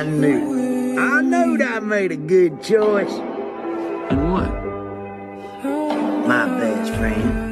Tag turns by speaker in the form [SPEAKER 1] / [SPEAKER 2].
[SPEAKER 1] I knew. I knowed I made a good choice.
[SPEAKER 2] And what?
[SPEAKER 1] My best friend.